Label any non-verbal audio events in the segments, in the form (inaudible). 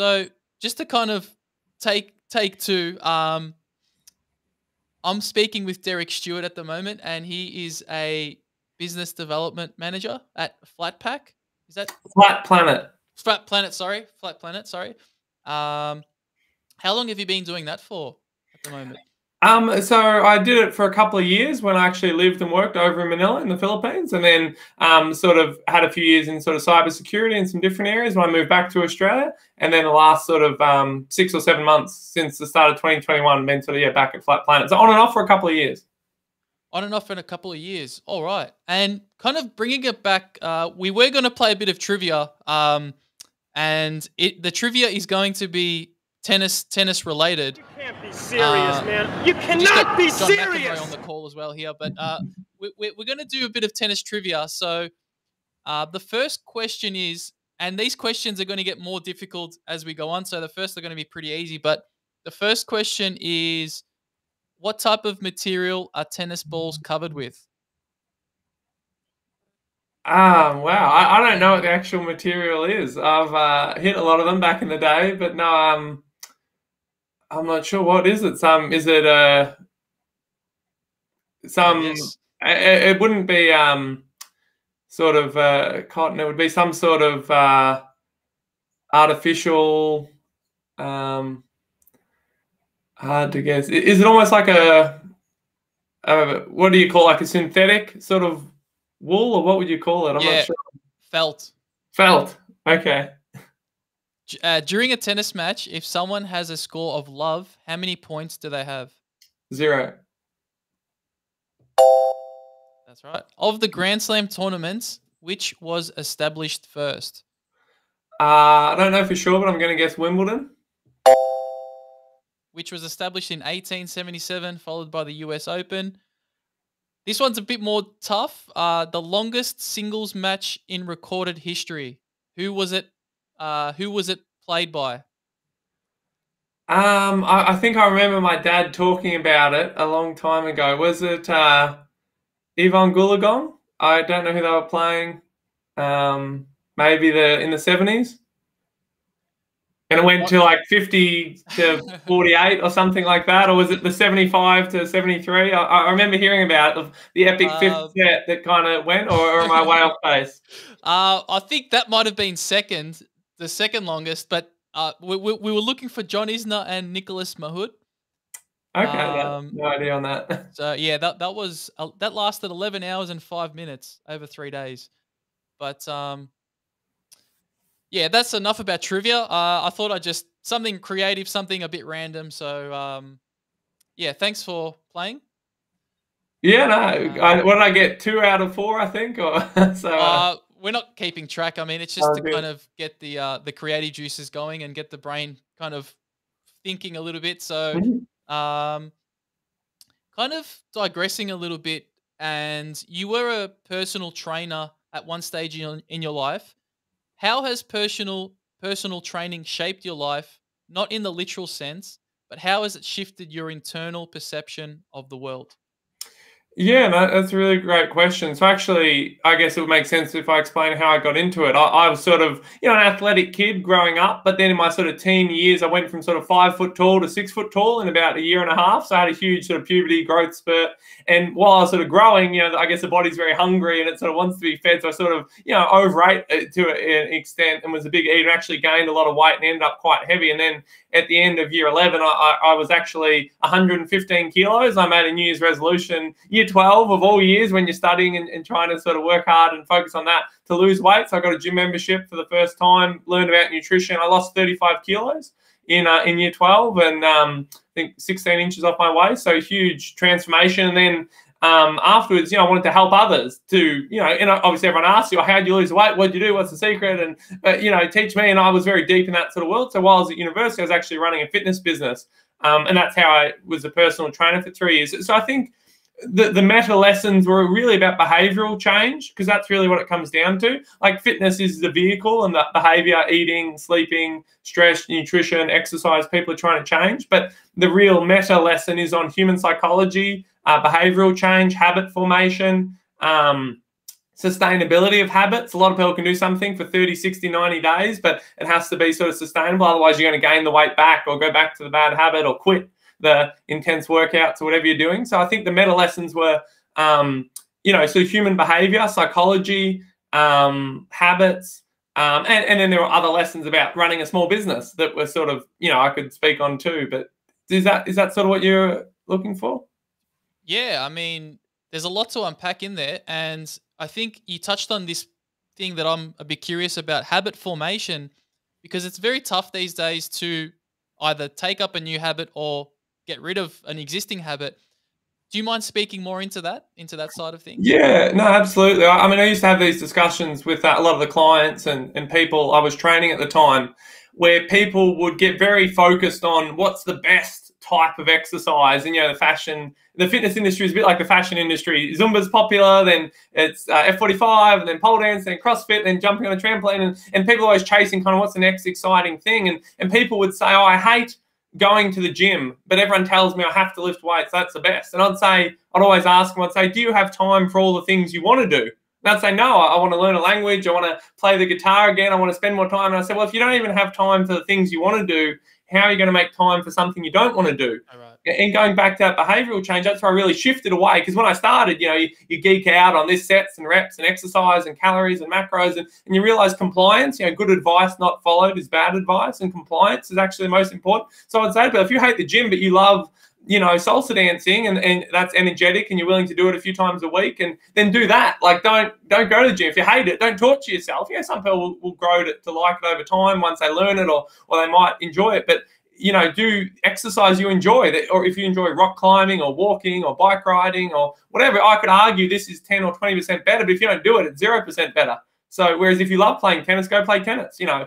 So just to kind of take take two, um, I'm speaking with Derek Stewart at the moment, and he is a business development manager at Flatpak. Is that Flat Planet? Flat Planet, sorry, Flat Planet, sorry. Um, how long have you been doing that for at the moment? Um, so I did it for a couple of years when I actually lived and worked over in Manila in the Philippines, and then um, sort of had a few years in sort of cybersecurity in some different areas when I moved back to Australia, and then the last sort of um, six or seven months since the start of 2021, been sort of yeah back at Flat Planet. So on and off for a couple of years. On and off in a couple of years. All right, and kind of bringing it back, uh, we were going to play a bit of trivia, um, and it the trivia is going to be tennis tennis related. You can't be serious, uh, man. You cannot be John serious. McEnroe on the call as well here, but uh, we, we, we're going to do a bit of tennis trivia. So uh, the first question is, and these questions are going to get more difficult as we go on. So the first are going to be pretty easy, but the first question is, what type of material are tennis balls covered with? Um, wow, I, I don't know what the actual material is. I've uh, hit a lot of them back in the day, but no, um, I'm not sure what is it. Some is it uh some Yes. it, it wouldn't be um sort of uh, cotton. It would be some sort of uh, artificial. Um, hard to guess. Is it almost like a, a what do you call like a synthetic sort of wool or what would you call it? I'm Yeah. not sure. Felt. Felt. Okay. Uh, during a tennis match, if someone has a score of love, how many points do they have? Zero. That's right. Of the Grand Slam tournaments, which was established first? Uh, I don't know for sure, but I'm going to guess Wimbledon. Which was established in 1877, followed by the US Open. This one's a bit more tough. Uh, the longest singles match in recorded history. Who was it? Uh, who was it played by? Um, I, I think I remember my dad talking about it a long time ago. Was it uh, Ivan Gulagon? I don't know who they were playing. Um, maybe the in the seventies, and it went to like fifty to (laughs) forty-eight or something like that, or was it the seventy-five to seventy-three? I, I remember hearing about of the epic fifth Uh, set that kind of went, or, or am I way off base? (laughs) Uh, I think that might have been second, the second longest, but uh, we, we, we were looking for John Isner and Nicolas Mahut. Okay, yeah, Um, no idea on that. (laughs) So yeah, that that was uh, that lasted 11 hours and 5 minutes over 3 days. But um yeah, that's enough about trivia. Uh, I thought I'd just something creative, something a bit random. So um yeah, thanks for playing. Yeah, no. I, what did I get? Two out of four, I think. Or (laughs) so. We're not keeping track. I mean, it's just Oh, to good. kind of get the uh, the creative juices going and get the brain kind of thinking a little bit. So, Mhm. um, kind of digressing a little bit. And you were a personal trainer at one stage in in your life. How has personal personal training shaped your life? Not in the literal sense, but how has it shifted your internal perception of the world? Yeah, no, that's a really great question. So actually, I guess it would make sense if I explain how I got into it. I, I was sort of, you know, an athletic kid growing up, but then in my sort of teen years, I went from sort of five foot tall to six foot tall in about a year and a half. So I had a huge sort of puberty growth spurt. And while I was sort of growing, you know, I guess the body's very hungry and it sort of wants to be fed. So I sort of, you know, overate uh, to an extent and was a big eater, actually gained a lot of weight and ended up quite heavy. And then at the end of year 11, I, I, I was actually 115 kilos. I made a New Year's resolution, year 12 of all years when you're studying and, and trying to sort of work hard and focus on that to lose weight. So I got a gym membership for the first time, learned about nutrition. I lost 35 kilos in uh, in year 12 and um, I think 16 inches off my waist. So huge transformation. And then um, afterwards, you know, I wanted to help others to, you know, and obviously everyone asks you, how would you lose weight? What'd you do? What's the secret? And, you know, teach me. And I was very deep in that sort of world. So while I was at university, I was actually running a fitness business. Um, and that's how I was a personal trainer for three years. So I think the, the meta lessons were really about behavioral change because that's really what it comes down to. Like fitness is the vehicle and the behavior, eating, sleeping, stress, nutrition, exercise, people are trying to change. But the real meta lesson is on human psychology, uh, behavioral change, habit formation, um, sustainability of habits. A lot of people can do something for 30, 60, 90 days, but it has to be sort of sustainable. Otherwise, you're going to gain the weight back or go back to the bad habit or quit the intense workouts or whatever you're doing. So I think the meta lessons were, um, you know, so human behavior, psychology, um, habits, um, and, and then there were other lessons about running a small business that were sort of, you know, I could speak on too. But is that is that sort of what you're looking for? Yeah, I mean, there's a lot to unpack in there, and I think you touched on this thing that I'm a bit curious about habit formation because it's very tough these days to either take up a new habit or get rid of an existing habit. Do you mind speaking more into that, into that side of things? Yeah, no, absolutely. I, mean, I used to have these discussions with a lot of the clients and, and people I was training at the time where people would get very focused on what's the best type of exercise. And, you know, the fashion, the fitness industry is a bit like the fashion industry. Zumba's popular, then it's uh, F45, and then pole dance, then CrossFit, then jumping on a trampoline. And, and people always chasing kind of what's the next exciting thing. And, and people would say, oh, I hate going to the gym, but everyone tells me I have to lift weights. That's the best. And I'd say, I'd always ask them, I'd say, do you have time for all the things you want to do? And I'd say, no, I, I want to learn a language. I want to play the guitar again. I want to spend more time. And I said, well, if you don't even have time for the things you want to do, how are you going to make time for something you don't want to do? Oh, and going back to that behavioral change, that's where I really shifted away. Because when I started, you know, you, you, geek out on this sets and reps and exercise and calories and macros, and, and you realize compliance, you know, good advice not followed is bad advice, and compliance is actually the most important. So I'd say, but if you hate the gym, but you love you know, salsa dancing and, and that's energetic and you're willing to do it a few times a week and then do that. Like don't don't go to the gym. If you hate it, don't torture yourself. Yeah, some people will, will grow to, to like it over time once they learn it or or they might enjoy it. But you know, do exercise you enjoy, or if you enjoy rock climbing or walking or bike riding or whatever, I could argue this is 10 or 20% better, but if you don't do it, it's 0% better. So, whereas if you love playing tennis, go play tennis, you know,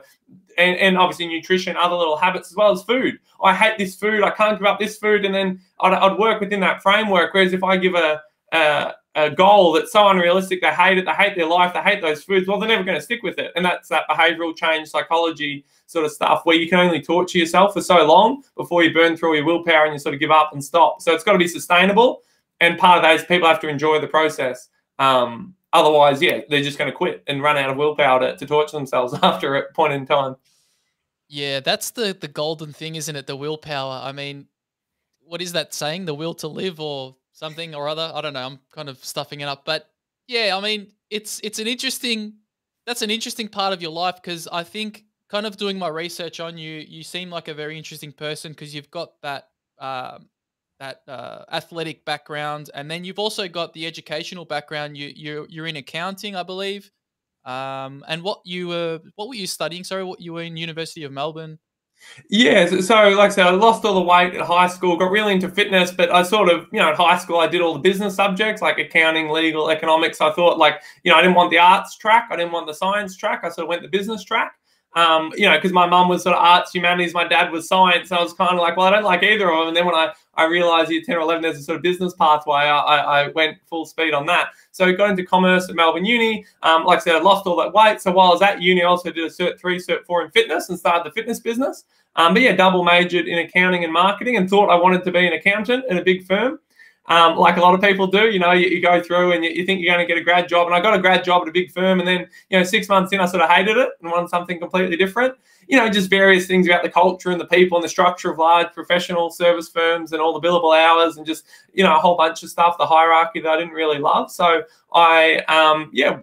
and, and obviously nutrition, other little habits as well as food. I hate this food, I can't give up this food, and then I'd, I'd work within that framework. Whereas if I give a, a a goal that's so unrealistic. They hate it. They hate their life. They hate those foods. Well, they're never going to stick with it. And that's that behavioral change, psychology sort of stuff where you can only torture yourself for so long before you burn through your willpower and you sort of give up and stop. So it's got to be sustainable. And part of that is people have to enjoy the process. Um, otherwise, yeah, they're just going to quit and run out of willpower to, to torture themselves (laughs) after a point in time. Yeah, that's the the golden thing, isn't it? The willpower. I mean, what is that saying? The will to live or something or other. I don't know. I'm kind of stuffing it up, but yeah, I mean, it's it's an interesting. That's an interesting part of your life because I think, kind of doing my research on you, you seem like a very interesting person because you've got that um, that uh, athletic background, and then you've also got the educational background. You you're you're in accounting, I believe. Um, and what you were what were you studying? Sorry, what you were in University of Melbourne. Yeah, so like I said, I lost all the weight at high school, got really into fitness, but I sort of, you know, at high school, I did all the business subjects like accounting, legal, economics. I thought, like, you know, I didn't want the arts track, I didn't want the science track. I sort of went the business track. Um, you know, because my mum was sort of arts, humanities, my dad was science. So I was kind of like, well, I don't like either of them. And then when I, I realized year 10 or 11, there's a sort of business pathway, I, I went full speed on that. So got into commerce at Melbourne Uni. Um, like I said, I lost all that weight. So while I was at uni, I also did a Cert 3, Cert 4 in fitness and started the fitness business. Um, but yeah, double majored in accounting and marketing and thought I wanted to be an accountant in a big firm. Um, like a lot of people do, you know, you, you go through and you, you, think you're going to get a grad job. And I got a grad job at a big firm. And then, you know, six months in, I sort of hated it and wanted something completely different. You know, just various things about the culture and the people and the structure of large professional service firms and all the billable hours and just, you know, a whole bunch of stuff, the hierarchy that I didn't really love. So I, um, yeah,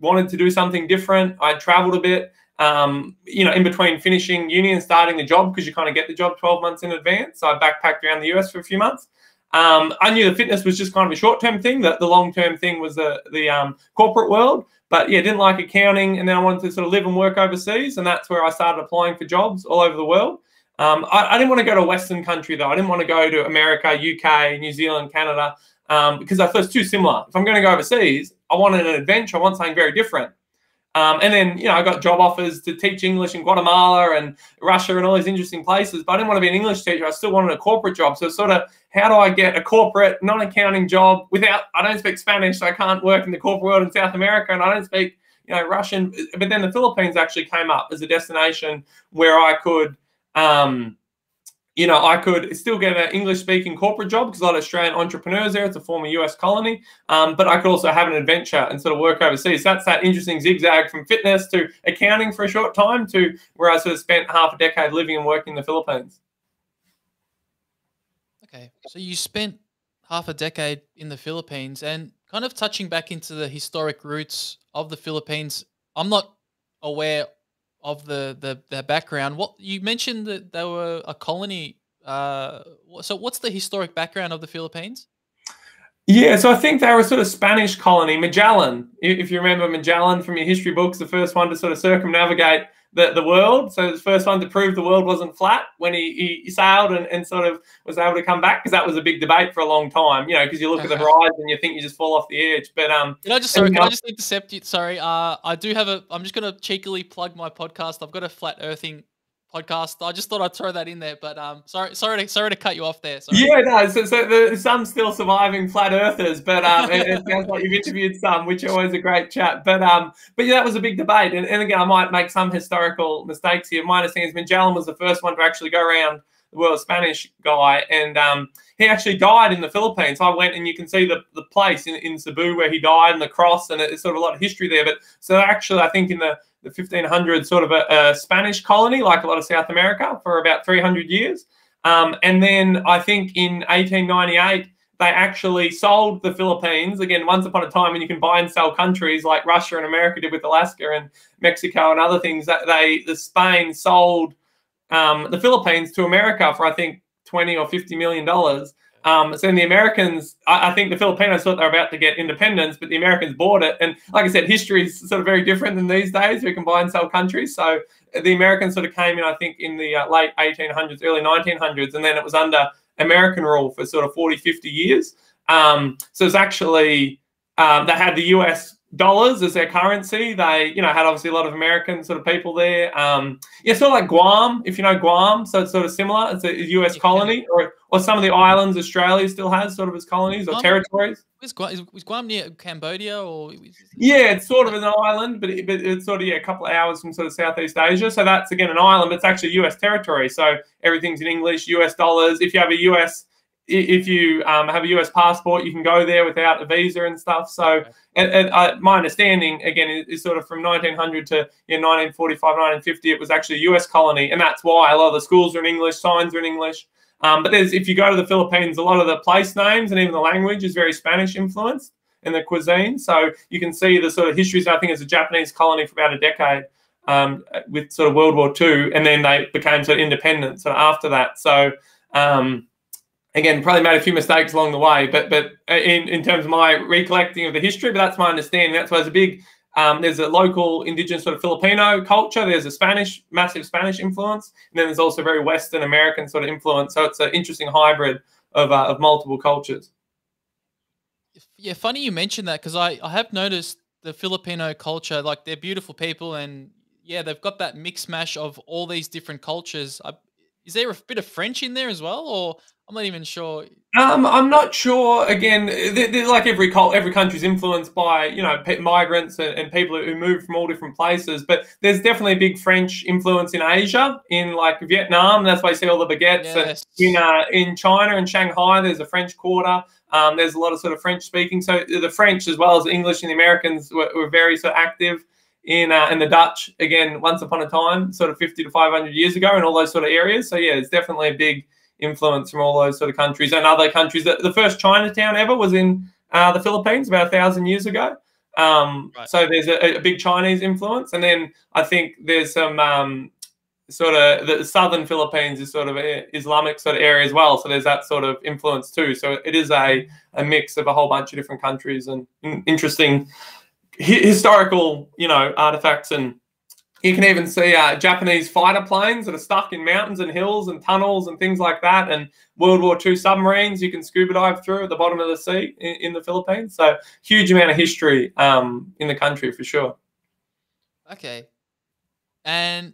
wanted to do something different. I traveled a bit um, you know, in between finishing uni and starting the job because you kind of get the job 12 months in advance. So I backpacked around the US for a few months. Um, I knew the fitness was just kind of a short term thing. That the long term thing was the the um, corporate world. But yeah, didn't like accounting, and then I wanted to sort of live and work overseas, and that's where I started applying for jobs all over the world. Um, I, I, didn't want to go to a Western country though. I didn't want to go to America, UK, New Zealand, Canada, um, because I thought it's too similar. If I'm going to go overseas, I wanted an adventure. I want something very different. Um, and then, you know, I got job offers to teach English in Guatemala and Russia and all these interesting places, but I didn't want to be an English teacher. I still wanted a corporate job. So, sort of, how do I get a corporate, non accounting job without, I don't speak Spanish, so I can't work in the corporate world in South America, and I don't speak, you know, Russian. But then the Philippines actually came up as a destination where I could, um, you know, I could still get an English speaking corporate job because a lot of Australian entrepreneurs there. It's a former US colony. Um, but I could also have an adventure and sort of work overseas. So that's that interesting zigzag from fitness to accounting for a short time to where I sort of spent half a decade living and working in the Philippines. Okay. So you spent half a decade in the Philippines and kind of touching back into the historic roots of the Philippines. I'm not aware of the the, the background. What you mentioned that they were a colony. Uh, so what's the historic background of the Philippines? Yeah, so I think they were sort of Spanish colony. Magellan, if you remember Magellan from your history books, the first one to sort of circumnavigate the, the world. So the first one to prove the world wasn't flat when he, he sailed and, and sort of was able to come back because that was a big debate for a long time. You know, because you look at the horizon and you think you just fall off the edge. But um, can I just sorry, can I just intercept you? Sorry, uh, I do have a. I'm just going to cheekily plug my podcast. I've got a flat earthing podcast. I just thought I'd throw that in there, but um, sorry, sorry to sorry to cut you off there. Sorry. Yeah, no. So, so there's some still surviving flat earthers, but um, it, it, sounds like you've interviewed some, which are always a great chat. But um, but yeah, that was a big debate, and, and again, I might make some historical mistakes here. My understanding is Magellan was the first one to actually go around world, Spanish guy, and um, he actually died in the Philippines. I went and you can see the, the place in, in Cebu where he died and the cross, and it's sort of a lot of history there. But so actually, I think in the the 1500s, sort of a, a, Spanish colony, like a lot of South America, for about 300 years. Um, and then I think in 1898, they actually sold the Philippines again. Once upon a time, when you can buy and sell countries like Russia and America did with Alaska and Mexico and other things, that they the Spain sold um, the Philippines to America for I think 20 or 50 million dollars. Um, so the Americans, I, I, think the Filipinos thought they were about to get independence, but the Americans bought it. And like I said, history is sort of very different than these days. We can buy and sell countries. So the Americans sort of came in, I think, in the uh, late 1800s, early 1900s, and then it was under American rule for sort of 40, 50 years. Um, so it's actually, um, they had the US dollars as their currency. They, you know, had obviously a lot of American sort of people there. Um, yeah, sort of like Guam, if you know Guam. So it's sort of similar. It's a U.S. colony, or or some of the islands Australia still has sort of as colonies or territories. Is Guam, is Guam near Cambodia or? Yeah, it's sort of an island, but, it, but it's sort of yeah, a couple of hours from sort of Southeast Asia. So that's again an island, but it's actually U.S. territory. So everything's in English, U.S. dollars. If you have a U.S if you um, have a US passport, you can go there without a visa and stuff. So, and, and, uh, my understanding again is, is, sort of from 1900 to you know, 1945, 1950, it was actually a US colony, and that's why a lot of the schools are in English, signs are in English. Um, but there's, if you go to the Philippines, a lot of the place names and even the language is very Spanish influenced in the cuisine. So you can see the sort of histories. I think it's a Japanese colony for about a decade. Um, with sort of World War II, and then they became sort of independent. So after that, so um, again, probably made a few mistakes along the way, but but uh, in, in terms of my recollecting of the history, but that's my understanding. That's why there's a big um, there's a local indigenous sort of Filipino culture. There's a Spanish, massive Spanish influence, and then there's also very Western American sort of influence. So it's an interesting hybrid of uh, of multiple cultures. Yeah, funny you mentioned that because I I have noticed the Filipino culture, like they're beautiful people, and yeah, they've got that mix mash of all these different cultures. I, is there a bit of French in there as well, or I'm not even sure. Um, I'm not sure. Again, they're, they're like every cult, every country's influenced by you know migrants and, and, people who move from all different places. But there's definitely a big French influence in Asia, in like Vietnam. That's why you see all the baguettes. Yes. in uh, in China and Shanghai, there's a French quarter. Um, there's a lot of sort of French speaking. So the French as well as the English and the Americans were, were very sort of active in uh, in the Dutch again once upon a time, sort of 50 to 500 years ago, in all those sort of areas. So yeah, it's definitely a big influence from all those sort of countries and other countries. The first Chinatown ever was in uh, the Philippines about a thousand years ago. Um, right. So there's a, a, big Chinese influence, and then I think there's some um, sort of the southern Philippines is sort of Islamic sort of area as well. So there's that sort of influence too. So it is a, a mix of a whole bunch of different countries and interesting historical, you know, artifacts and you can even see uh, Japanese fighter planes that are stuck in mountains and hills and tunnels and things like that, and World War II submarines you can scuba dive through at the bottom of the sea in, in the Philippines. So huge amount of history um, in the country for sure. Okay, and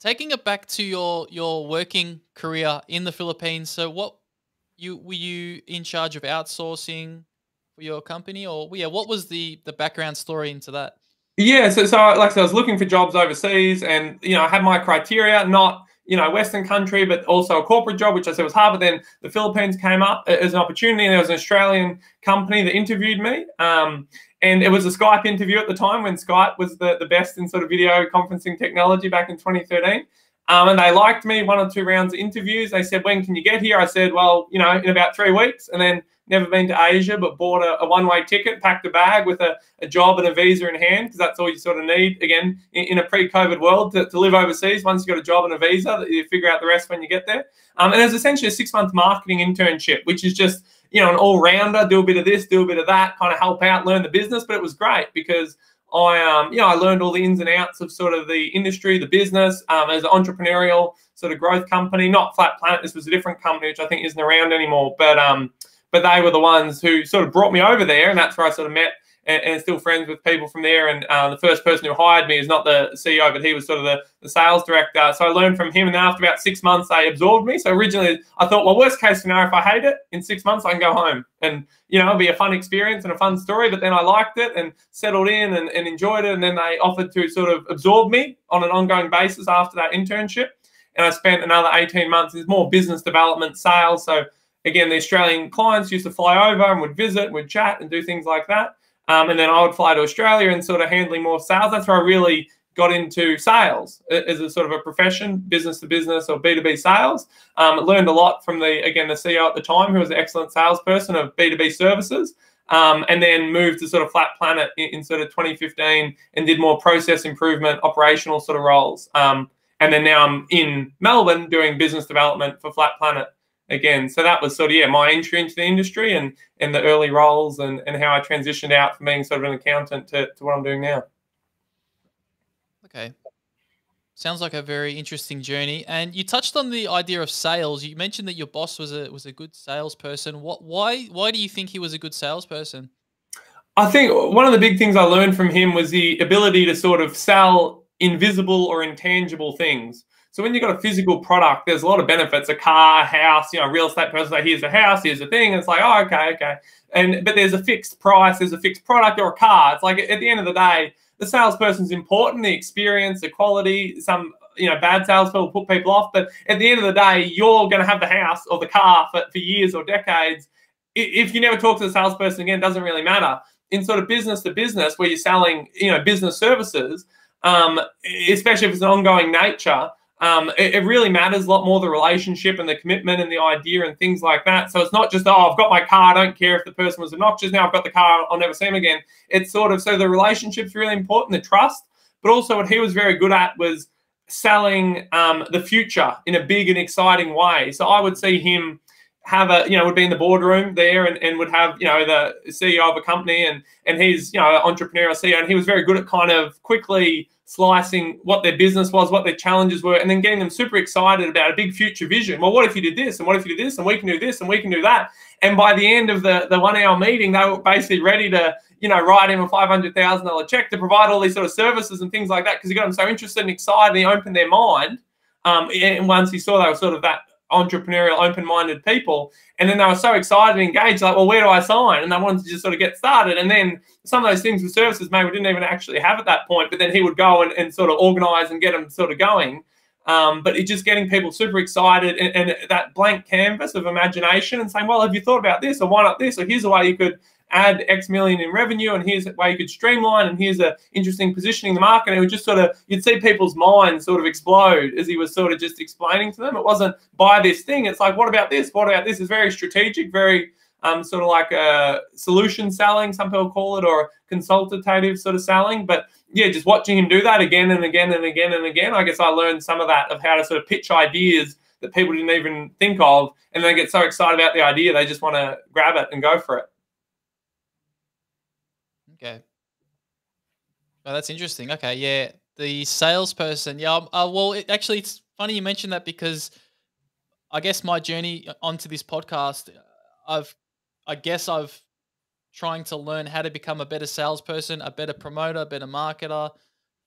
taking it back to your your working career in the Philippines. So what you were you in charge of outsourcing for your company, or yeah, what was the the background story into that? Yeah, so, so like I, said, I was looking for jobs overseas, and you know, I had my criteria. Not you know, Western country, but also a corporate job, which I said was hard. But then the Philippines came up as an opportunity, and there was an Australian company that interviewed me. Um, and it was a Skype interview at the time when Skype was the, the best in sort of video conferencing technology back in 2013. Um, and they liked me one or two rounds of interviews. They said, When can you get here? I said, Well, you know, in about three weeks. And then never been to Asia, but bought a, a one way ticket, packed a bag with a, a, job and a visa in hand, because that's all you sort of need, again, in, in a pre COVID world to, to, live overseas. Once you've got a job and a visa, you figure out the rest when you get there. Um, and it was essentially a six month marketing internship, which is just, you know, an all rounder, do a bit of this, do a bit of that, kind of help out, learn the business. But it was great because I, um, you know, I learned all the ins and outs of sort of the industry, the business, um, as an entrepreneurial sort of growth company. Not Flat Planet. This was a different company, which I think isn't around anymore. But um, but they were the ones who sort of brought me over there, and that's where I sort of met and, and still friends with people from there. And uh, the first person who hired me is not the CEO, but he was sort of the, the sales director. So I learned from him, and then after about six months, they absorbed me. So originally, I thought, well, worst case scenario, if I hate it in six months, I can go home, and you know, it'll be a fun experience and a fun story. But then I liked it and settled in and, and enjoyed it, and then they offered to sort of absorb me on an ongoing basis after that internship. And I spent another 18 months. It's more business development, sales. So again, the Australian clients used to fly over and would visit, would chat and do things like that. Um, and then I would fly to Australia and sort of handling more sales. That's where I really got into sales as a sort of a profession, business to business or B2B sales. Um, learned a lot from the, again, the CEO at the time, who was an excellent salesperson of B2B services. Um, and then moved to sort of Flat Planet in, in, sort of 2015 and did more process improvement, operational sort of roles. Um, and then now I'm in Melbourne doing business development for Flat Planet again. So that was sort of yeah my entry into the industry and and the early roles and and how I transitioned out from being sort of an accountant to, to what I'm doing now. Okay. Sounds like a very interesting journey. And you touched on the idea of sales. You mentioned that your boss was a was a good salesperson. What why why do you think he was a good salesperson? I think one of the big things I learned from him was the ability to sort of sell invisible or intangible things. So when you've got a physical product, there's a lot of benefits. A car, house, you know, real estate person say, here's a house, here's a thing. And it's like, oh, okay, okay. And but there's a fixed price, there's a fixed product or a car. It's like at the end of the day, the salesperson's important, the experience, the quality, some you know, bad salespeople put people off. But at the end of the day, you're going to have the house or the car for, for years or decades. If you never talk to the salesperson again, it doesn't really matter. In sort of business to business, where you're selling, you know, business services, um, especially if it's an ongoing nature, um, it, it, really matters a lot more the relationship and the commitment and the idea and things like that. So it's not just, oh, I've got my car, I don't care if the person was obnoxious, now I've got the car, I'll never see him again. It's sort of, so the relationship's really important, the trust, but also what he was very good at was selling um, the future in a big and exciting way. So I would see him have a you know would be in the boardroom there and, and would have you know the CEO of a company and and he's you know entrepreneurial CEO and he was very good at kind of quickly slicing what their business was, what their challenges were, and then getting them super excited about a big future vision. Well, what if you did this? And what if you did this? And we can do this and we can do that. And by the end of the, the one hour meeting, they were basically ready to, you know, write him a $500,000 check to provide all these sort of services and things like that because he got them so interested and excited and he opened their mind. Um, and once he saw they were sort of that entrepreneurial, open-minded people. And then they were so excited and engaged, like, well, where do I sign? And they wanted to just sort of get started. And then some of those things with services, maybe we didn't even actually have at that point, but then he would go and, and sort of organize and get them sort of going. Um, but it's just getting people super excited and, and, that blank canvas of imagination and saying, well, have you thought about this? Or why not this? Or here's a way you could add X million in revenue, and here's a way you could streamline, and here's a interesting positioning in the market. And it would just sort of you'd see people's minds sort of explode as he was sort of just explaining to them. It wasn't buy this thing. It's like, what about this? What about this? Is very strategic, very um, sort of like a solution selling, some people call it, or consultative sort of selling. But yeah, just watching him do that again and again and again and again, I guess I learned some of that of how to sort of pitch ideas that people didn't even think of, and they get so excited about the idea they just want to grab it and go for it. Okay. Oh, that's interesting. Okay, yeah, the salesperson. Yeah, um, uh, well, it, actually, it's funny you mentioned that because I guess my journey onto this podcast, I've, I guess I've trying to learn how to become a better salesperson, a better promoter, a better marketer,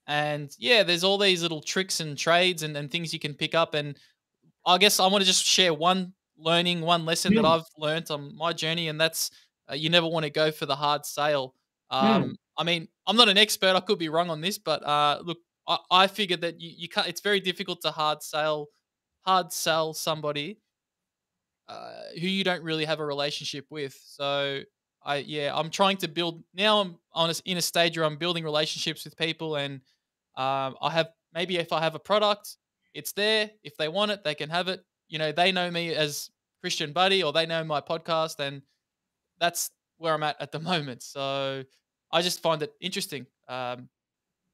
and yeah, there's all these little tricks and trades and, and things you can pick up. And I guess I want to just share one learning, one lesson yeah. that I've learned on my journey, and that's uh, you never want to go for the hard sale. Hmm. Um, mm. I mean, I'm not an expert. I could be wrong on this, but uh, look, I, I figured that you, you can't. It's very difficult to hard sell hard sell somebody uh, who you don't really have a relationship with. So I yeah, I'm trying to build now. I'm on a, in a stage where I'm building relationships with people, and um, I have maybe if I have a product, it's there. If they want it, they can have it. You know, they know me as Kristian Buddy, or they know my podcast, and that's where I'm at at the (laughs) moment. So I just find it interesting. Um,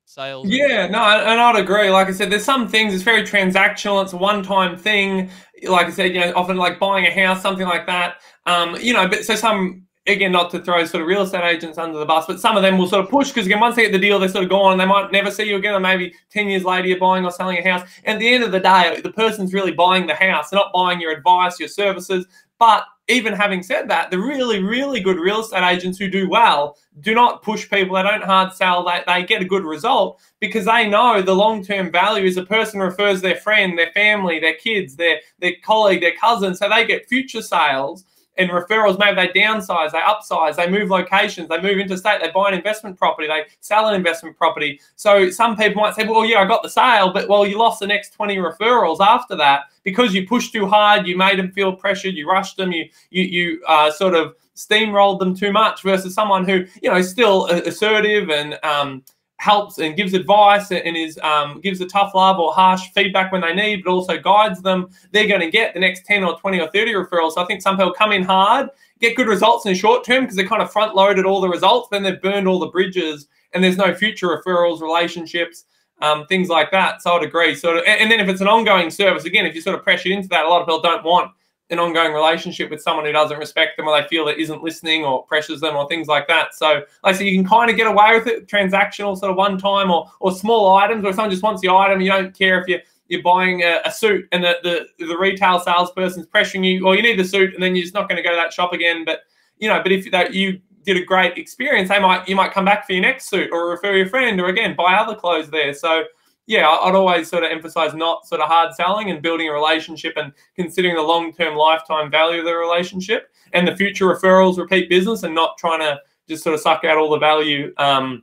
sales. Yeah, no, and I'd agree. Like I said, there's some things it's very transactional. It's a one-time thing. Like I said, you know, often like buying a house, something like that. Um, you know, but so some again, not to throw sort of real estate agents under the bus, but some of them will sort of push because again, once they get the deal, they're sort of gone. And they might never see you again, or maybe ten years later you're buying or selling a house. And at the end of the day, the person's really buying the house. They're not buying your advice, your services. But even having said that, the really, really good real estate agents who do well do not push people. They don't hard sell. They, they get a good result because they know the long term value is a person refers their friend, their family, their kids, their their colleague, their cousin. So they get future sales and referrals, maybe they downsize, they upsize, they move locations, they move interstate, they buy an investment property, they sell an investment property. So some people might say, well, yeah, I got the sale, but well, you lost the next 20 referrals after that because you pushed too hard, you made them feel pressured, you rushed them, you you you uh, sort of steamrolled them too much versus someone who you know is still assertive and um, helps and gives advice and is um, gives a tough love or harsh feedback when they need, but also guides them, they're going to get the next 10 or 20 or 30 referrals. So I think some people come in hard, get good results in the short term because they kind of front loaded all the results, then they've burned all the bridges and there's no future referrals, relationships, um, things like that. So I'd agree. And, and then if it's an ongoing service, again, if you sort of pressure into that, a lot of people don't want an ongoing relationship with someone who doesn't respect them or they feel that isn't listening or pressures them or things like that. So, like I said, you can kind of get away with it, transactional sort of one time or, or small items, or if someone just wants the item, you don't care if you're you're buying a, a suit and the, the the retail salesperson's pressuring you, or you need the suit, and then you're just not going to go to that shop again. But you know, but if that you did a great experience, they might you might come back for your next suit or refer your friend or again buy other clothes there. So yeah, I'd always sort of emphasize not sort of hard selling and building a relationship and considering the long term lifetime value of the relationship and the future referrals, repeat business, and not trying to just sort of suck out all the value um,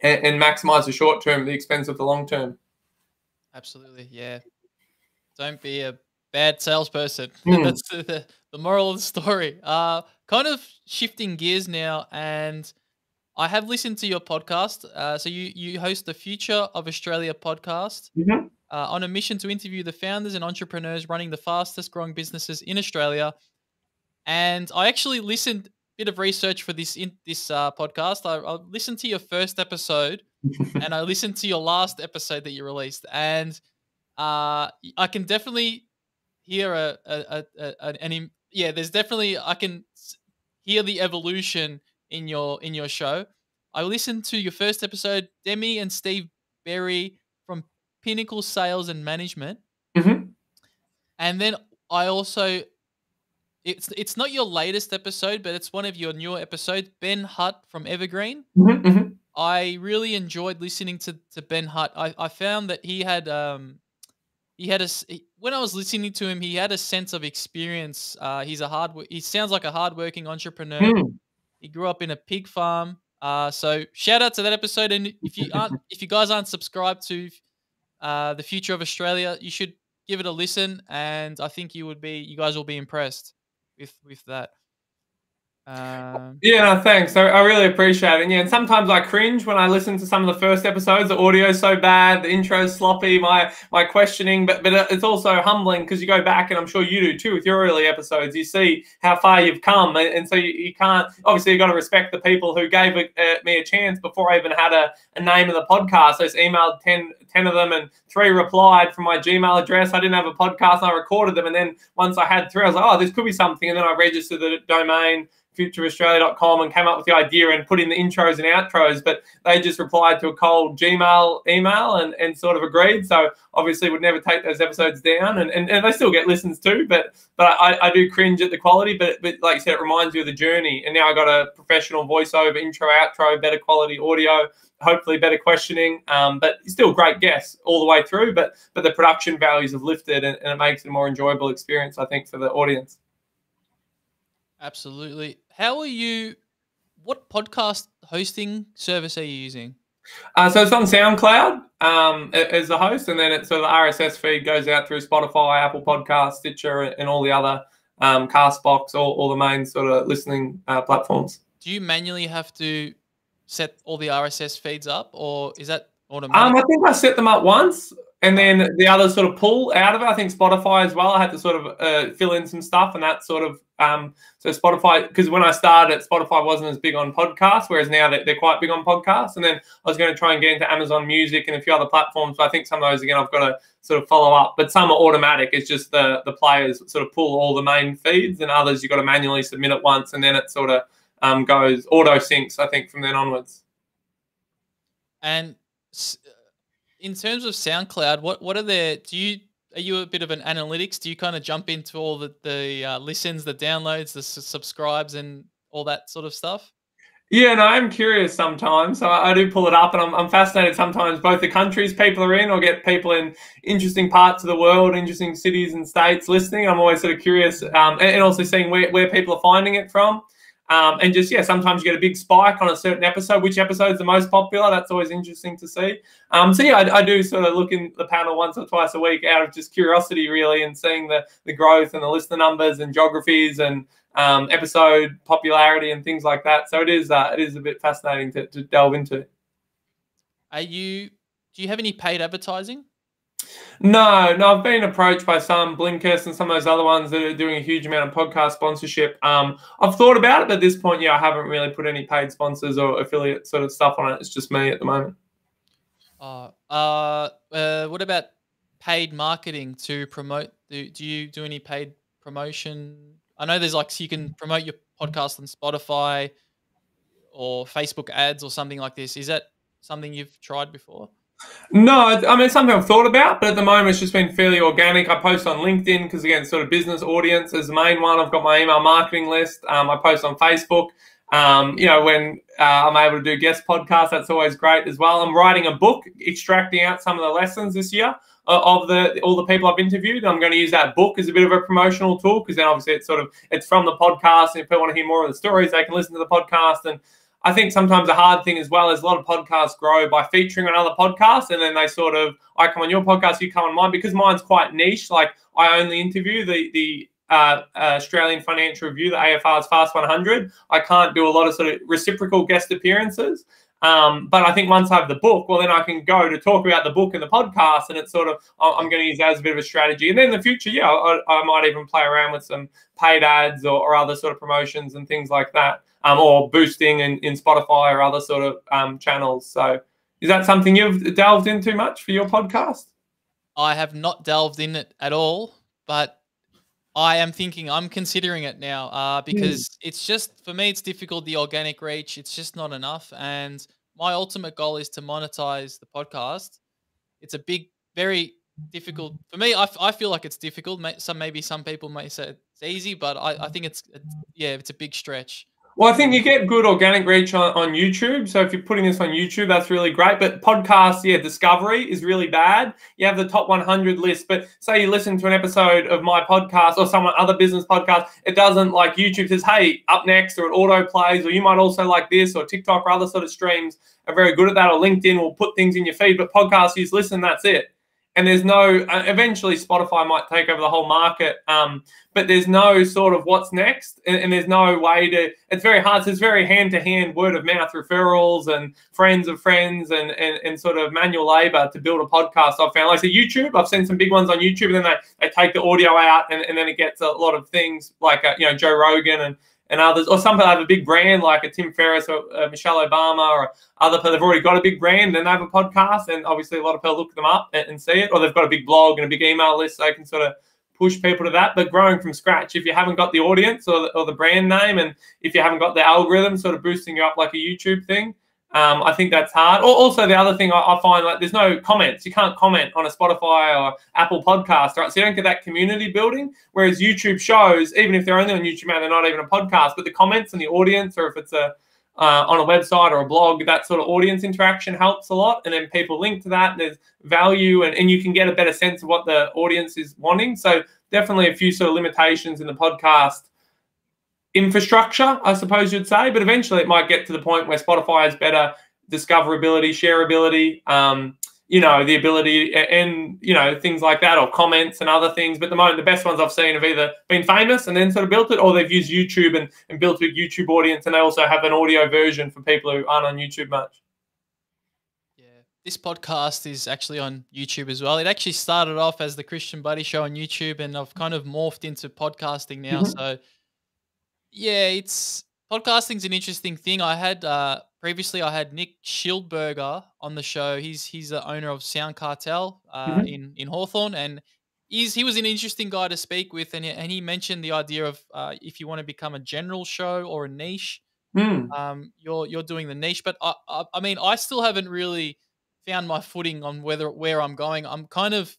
and, and maximize the short term at the expense of the long term. Absolutely, yeah. Don't be a bad salesperson. (laughs) Mm. That's the, the moral of the story. Uh, kind of shifting gears now and I have listened to your podcast. Uh, so you you host the Future of Australia podcast mm-hmm. uh, on a mission to interview the founders and entrepreneurs running the fastest growing businesses in Australia. And I actually listened a bit of research for this in this uh, podcast. I, I listened to your first episode (laughs) and I listened to your last episode that you released, and uh, I can definitely hear a, a, a, a an yeah. There's definitely I can hear the evolution in your in your show. I listened to your first episode, Demi and Steve Berry from Pinnacle Sales and Management, mm-hmm. and then I also it's it's not your latest episode, but it's one of your newer episodes. Ben Hutt from Evergreen. Mm-hmm, mm-hmm. I really enjoyed listening to, to Ben Hutt. I, I found that he had um he had a when I was listening to him, he had a sense of experience. Uh, he's a hard he sounds like a hardworking entrepreneur. Mm. He grew up in a pig farm. Uh, so shout out to that episode. And if you aren't, (laughs) if you guys aren't subscribed to uh, the future of Australia, you should give it a listen. And I think you would be, you guys will be impressed with with that. Um, yeah, thanks. I, I, really appreciate it. And yeah, and sometimes I cringe when I listen to some of the first episodes. The audio's so bad, the intro's sloppy, my my questioning, but but it's also humbling because you go back, and I'm sure you do too with your early episodes. You see how far you've come, and, and so you, you, can't. Obviously, you've got to respect the people who gave uh, me a chance before I even had a, a name of the podcast. I just emailed 10, 10 of them, and three replied from my Gmail address. I didn't have a podcast, and I recorded them, and then once I had three, I was like, oh, this could be something, and then I registered the domain futureaustralia.com and came up with the idea and put in the intros and outros, but they just replied to a cold Gmail email and, and sort of agreed. So obviously would never take those episodes down and, and, and they still get listens too, but but I, I do cringe at the quality, but but like you said, it reminds you of the journey. And now I got a professional voiceover, intro, outro, better quality audio, hopefully better questioning. Um, but still great guests all the way through, but but the production values have lifted and, and it makes it a more enjoyable experience, I think, for the audience. Absolutely. How are you? What podcast hosting service are you using? Uh, so it's on SoundCloud um, as the host, and then it so the RSS feed goes out through Spotify, Apple Podcast, Stitcher, and all the other um, Castbox, all, all the main sort of listening uh, platforms. Do you manually have to set all the RSS feeds up, or is that automatic? Um, I think I set them up once, and then the others sort of pull out of it. I think Spotify as well. I had to sort of uh, fill in some stuff, and that sort of um, so Spotify because when I started, Spotify wasn't as big on podcasts, whereas now they're, they're quite big on podcasts. And then I was going to try and get into Amazon Music and a few other platforms. But I think some of those again I've got to sort of follow up. But some are automatic. It's just the the players sort of pull all the main feeds, and others you've got to manually submit it once, and then it sort of um, goes auto syncs. I think from then onwards. And in terms of SoundCloud, what what are there? Do you are you a bit of an analytics? Do you kind of jump into all the the uh, listens, the downloads, the subscribes, and all that sort of stuff? Yeah, no, I'm curious sometimes. So I, do pull it up, and I'm, I'm fascinated sometimes both the countries people are in, or get people in interesting parts of the world, interesting cities and states listening. I'm always sort of curious, um, and, and also seeing where, where people are finding it from. Um, and just yeah, sometimes you get a big spike on a certain episode. Which episode is the most popular? That's always interesting to see. Um, so yeah, I, I, do sort of look in the panel once or twice a week out of just curiosity, really, and seeing the the growth and the listener numbers and geographies and um, episode popularity and things like that. So it is uh, it is a bit fascinating to, to delve into. Are you? Do you have any paid advertising? No, no, I've been approached by some Blinkist and some of those other ones that are doing a huge amount of podcast sponsorship. Um, I've thought about it, but at this point, yeah, I haven't really put any paid sponsors or affiliate sort of stuff on it. It's just me at the moment. Uh, uh, uh what about paid marketing to promote? Do, do you do any paid promotion? I know there's like so you can promote your podcast on Spotify or Facebook ads or something like this. Is that something you've tried before? No, I mean something I've thought about, but at the moment it's just been fairly organic. I post on LinkedIn because again, sort of business audience is the main one. I've got my email marketing list. Um, I post on Facebook. Um, you know, when uh, I'm able to do guest podcasts, that's always great as well. I'm writing a book, extracting out some of the lessons this year uh, of the all the people I've interviewed. I'm going to use that book as a bit of a promotional tool because then obviously it's sort of it's from the podcast, and if people want to hear more of the stories, they can listen to the podcast and I think sometimes a hard thing as well is a lot of podcasts grow by featuring on other podcasts, and then they sort of I come on your podcast, you come on mine because mine's quite niche. Like I only interview the the uh, Australian Financial Review, the AFR's Fast 100. I can't do a lot of sort of reciprocal guest appearances. Um, but I think once I have the book, well, then I can go to talk about the book and the podcast, and it's sort of I'm going to use that as a bit of a strategy. And then in the future, yeah, I, I might even play around with some paid ads or, or other sort of promotions and things like that um, or boosting in, in Spotify or other sort of um, channels. So, is that something you've delved into too much for your podcast? I have not delved in it at all, but I am thinking I'm considering it now uh, because mm. it's just for me it's difficult the organic reach it's just not enough and my ultimate goal is to monetize the podcast. It's a big, very difficult for me. I, I feel like it's difficult. Some maybe some people may say it's easy, but I, I think it's yeah, it's a big stretch. Well, I think you get good organic reach on, on YouTube. So if you're putting this on YouTube, that's really great. But podcasts, yeah, discovery is really bad. You have the top 100 list, but say you listen to an episode of my podcast or someone other business podcast, it doesn't like YouTube says, hey, up next, or it auto plays, or you might also like this, or TikTok or other sort of streams are very good at that, or LinkedIn will put things in your feed. But podcasts, you just listen, that's it and there's no uh, eventually spotify might take over the whole market um, but there's no sort of what's next and, and, there's no way to it's very hard so it's very hand-to-hand word of mouth referrals and friends of friends and, and, and sort of manual labor to build a podcast i've found. Like so youtube i've seen some big ones on youtube and then they, they take the audio out and, and then it gets a lot of things like uh, you know joe rogan and and others, or some people have a big brand like a Tim Ferriss or uh, Michelle Obama, or other people they've already got a big brand and they have a podcast, and obviously a lot of people look them up and, and, see it, or they've got a big blog and a big email list, so they can sort of push people to that. But growing from scratch, if you haven't got the audience or the, or the brand name, and if you haven't got the algorithm sort of boosting you up like a YouTube thing, um, I think that's hard. Also, the other thing I, I, find like there's no comments. You can't comment on a Spotify or Apple podcast, right? So you don't get that community building. Whereas YouTube shows, even if they're only on YouTube, and they're not even a podcast, but the comments and the audience, or if it's a uh, on a website or a blog, that sort of audience interaction helps a lot. And then people link to that. And there's value, and, and you can get a better sense of what the audience is wanting. So definitely a few sort of limitations in the podcast infrastructure, I suppose you'd say. But eventually, it might get to the point where Spotify has better discoverability, shareability. Um, you know, the ability and, you know, things like that, or comments and other things. But the moment, the best ones I've seen have either been famous and then sort of built it, or they've used YouTube and, and built a YouTube audience. And they also have an audio version for people who aren't on YouTube much. Yeah. This podcast is actually on YouTube as well. It actually started off as the Kristian Buddy Show on YouTube, and I've kind of morphed into podcasting now. Mm-hmm. So, yeah, it's podcasting's an interesting thing. I had uh, previously I had Nick Schildberger on the show. He's he's the owner of Sound Cartel uh, mm-hmm. in in Hawthorn, and he's he was an interesting guy to speak with, and he, and he mentioned the idea of uh, if you want to become a general show or a niche, mm. um, you're you're doing the niche. But I, I, I mean I still haven't really found my footing on whether where I'm going. I'm kind of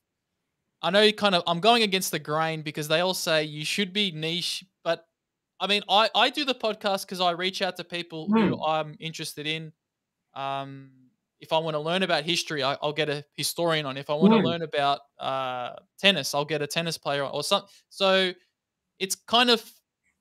I know you kind of I'm going against the grain because they all say you should be niche, I mean, I, I do the podcast because I reach out to people hmm. who I'm interested in. Um, if I want to learn about history, I, will get a historian on. If I want hmm. to learn about uh, tennis, I'll get a tennis player or something. So it's kind of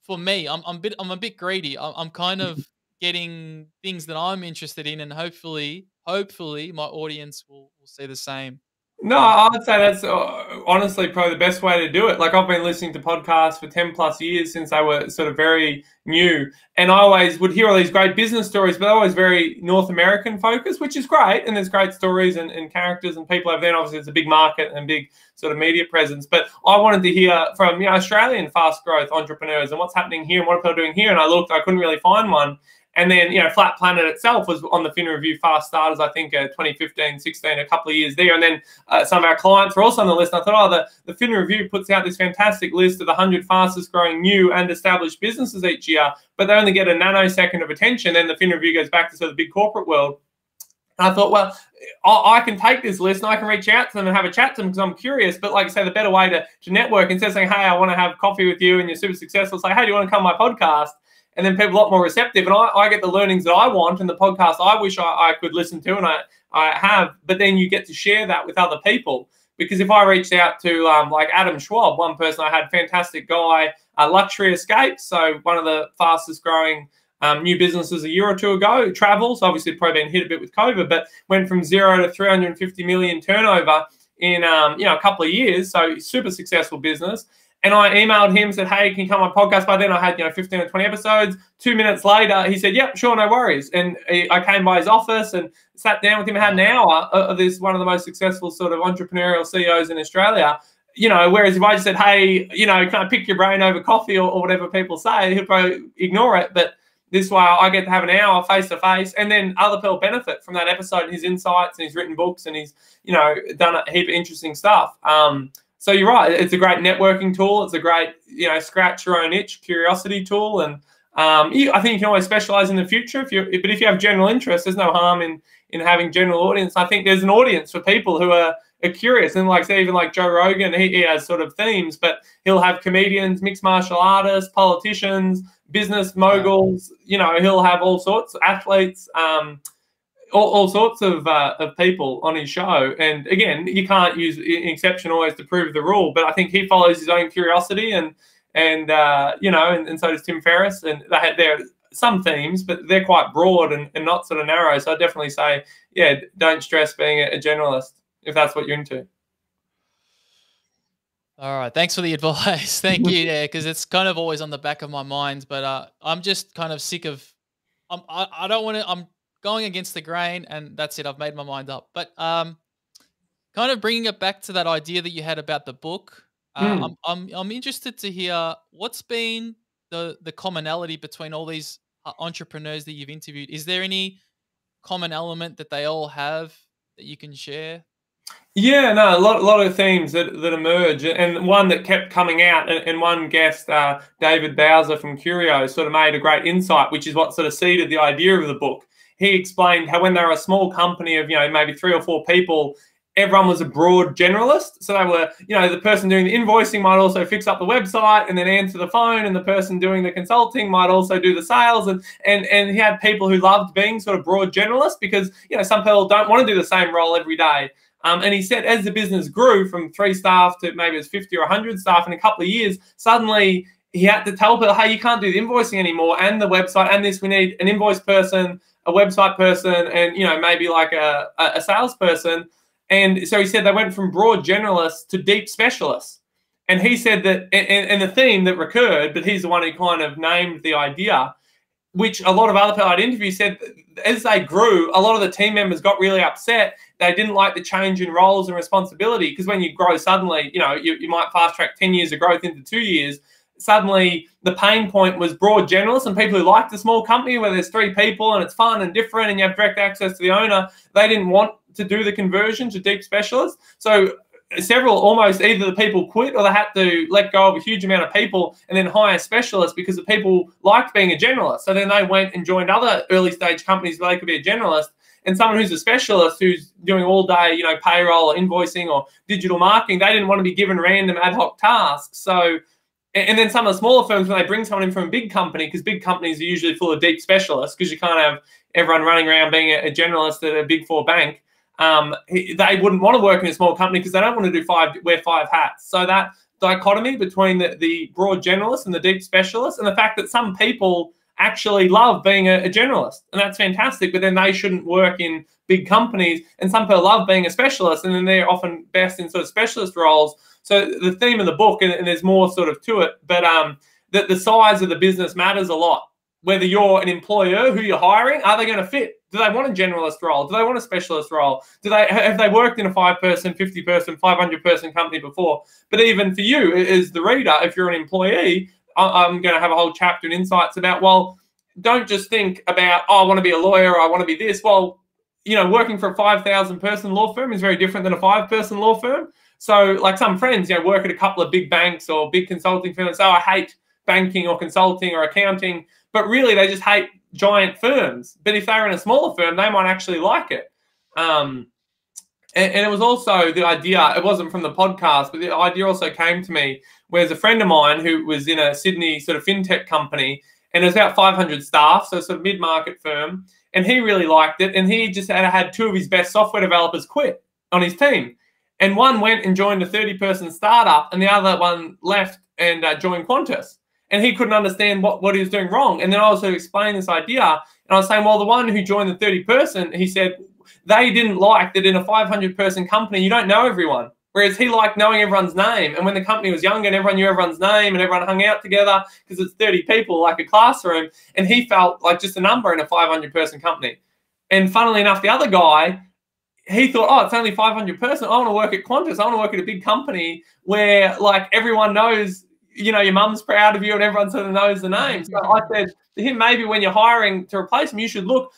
for me. I'm I'm a bit I'm a bit greedy. I'm, I'm kind of (laughs) getting things that I'm interested in, and hopefully, hopefully, my audience will, will see the same. No, I'd say that's uh, honestly probably the best way to do it. Like I've been listening to podcasts for 10 plus years since they were sort of very new. And I always would hear all these great business stories, but always very North American focused, which is great. And there's great stories and, and characters and people over there. And obviously it's a big market and big sort of media presence. But I wanted to hear from you know Australian fast growth entrepreneurs and what's happening here and what people are doing here. And I looked, I couldn't really find one. And then, you know, Flat Planet itself was on the Fin Review Fast Starters, I think, uh, 2015, 16, a couple of years there. And then uh, some of our clients were also on the list. And I thought, oh, the, the Fin Review puts out this fantastic list of the 100 fastest growing new and established businesses each year, but they only get a nanosecond of attention. Then the Fin Review goes back to sort of the big corporate world. And I thought, well, I, can take this list and I can reach out to them and have a chat to them because I'm curious. But like I say, the better way to, to network instead of saying, hey, I want to have coffee with you and you're super successful, say, hey, do you want to come on my podcast? And then people a lot more receptive. And I, I get the learnings that I want and the podcast I wish I, I could listen to and I, I have. But then you get to share that with other people. Because if I reached out to um, like Adam Schwab, one person I had, fantastic guy, uh, Luxury Escapes, so one of the fastest growing um, new businesses a year or two ago, travels, obviously probably been hit a bit with COVID, but went from zero to 350 million turnover in um, you know a couple of years. So super successful business. And I emailed him, said, Hey, can you come on podcast? By then I had, you know, 15 or 20 episodes. Two minutes later, he said, Yep, sure, no worries. And I came by his office and sat down with him had an hour of this one of the most successful sort of entrepreneurial CEOs in Australia. You know, whereas if I just said, Hey, you know, can I pick your brain over coffee or, or whatever people say, he'll probably ignore it. But this way I get to have an hour face to face, and then other people benefit from that episode and his insights and he's written books and he's, you know, done a heap of interesting stuff. Um, so you're right. It's a great networking tool. It's a great, you know, scratch your own itch, curiosity tool, and um, you, I think you can always specialize in the future. If you, but if you have general interest, there's no harm in in having general audience. I think there's an audience for people who are, are curious, and like say even like Joe Rogan, he, he has sort of themes, but he'll have comedians, mixed martial artists, politicians, business moguls. You know, he'll have all sorts, of athletes. Um, all, all sorts of, uh, of people on his show. And again, you can't use exception always to prove the rule, but I think he follows his own curiosity and and uh, you know, and, and so does Tim Ferriss. And they had there some themes, but they're quite broad and, and not sort of narrow. So I definitely say, yeah, don't stress being a, a generalist if that's what you're into. All right, thanks for the (laughs) advice. Thank you, yeah, because it's kind of always on the back of my mind. But uh, I'm just kind of sick of. I'm, I, I don't want to. I'm going against the grain, and that's it. I've made my mind up. But um, kind of bringing it back to that idea that you had about the book, uh, mm. I'm, I'm I'm interested to hear what's been the the commonality between all these uh, entrepreneurs that you've interviewed. Is there any common element that they all have that you can share? Yeah, no, a lot, a lot of themes that, that emerge, and one that kept coming out, and, and one guest, uh, David Bowser from Curio, sort of made a great insight, which is what sort of seeded the idea of the book. He explained how when they were a small company of you know maybe three or four people everyone was a broad generalist. So they were you know the person doing the invoicing might also fix up the website and then answer the phone and the person doing the consulting might also do the sales. And and and he had people who loved being sort of broad generalists because you know some people don't want to do the same role every day um, and he said as the business grew from three staff to maybe it's 50 or 100 staff in a couple of years suddenly he had to tell people, hey, you can't do the invoicing anymore and the website and this. We need an invoice person, a website person, and you know maybe like a a salesperson. And so he said they went from broad generalists to deep specialists. And he said that, and, and the theme that recurred, but he's the one who kind of named the idea, which a lot of other people I'd interviewed said as they grew, a lot of the team members got really upset. They didn't like the change in roles and responsibility because when you grow suddenly, you know, you, you might fast track 10 years of growth into two years. Suddenly, the pain point was broad generalists and people who liked a small company where there's three people and it's fun and different and you have direct access to the owner. They didn't want to do the conversion to deep specialists. So several almost either the people quit or they had to let go of a huge amount of people and then hire specialists because the people liked being a generalist. So then they went and joined other early stage companies where they could be a generalist. And someone who's a specialist who's doing all day, you know, payroll or invoicing or digital marketing, they didn't want to be given random ad hoc tasks. So, and then some of the smaller firms, when they bring someone in from a big company, because big companies are usually full of deep specialists, because you can't have everyone running around being a, generalist at a big four bank um, they wouldn't want to work in a small company because they don't want to do five wear five hats. So that dichotomy between the, the broad generalist and the deep specialist, and the fact that some people actually love being a, a, generalist, and that's fantastic. But then they shouldn't work in big companies, and some people love being a specialist, and then they're often best in sort of specialist roles. So the theme of the book, and, and there's more sort of to it, but um, that the size of the business matters a lot. Whether you're an employer who you're hiring, are they going to fit? Do they want a generalist role? Do they want a specialist role? Do they have they worked in a five person, fifty person, five hundred person company before? But even for you as the reader, if you're an employee, I'm going to have a whole chapter and insights about well, don't just think about oh, I want to be a lawyer, I want to be this. Well, you know, working for a five thousand person law firm is very different than a five person law firm. So, like some friends, you know, work at a couple of big banks or big consulting firms. Oh, I hate banking or consulting or accounting, but really they just hate giant firms. But if they're in a smaller firm, they might actually like it. Um, and, and, it was also the idea, it wasn't from the podcast, but the idea also came to me where there's a friend of mine who was in a Sydney sort of fintech company and there's about 500 staff, so sort of mid market firm. And he really liked it. And he just had, had two of his best software developers quit on his team. And one went and joined a 30 person startup, and the other one left and uh, joined Qantas and he couldn't understand what, what he was doing wrong. And then I was to explain this idea, and I was saying, well, the one who joined the 30 person, he said they didn't like that in a 500 person company, you don't know everyone. Whereas he liked knowing everyone's name. And when the company was younger and everyone knew everyone's name and everyone hung out together because it's 30 people, like a classroom, and he felt like just a number in a 500 person company. And funnily enough, the other guy, he thought, oh, it's only 500 person. I want to work at Qantas. I want to work at a big company where like everyone knows you know, your mum's proud of you and everyone sort of knows the name. So I said to him, maybe when you're hiring to replace him, you should look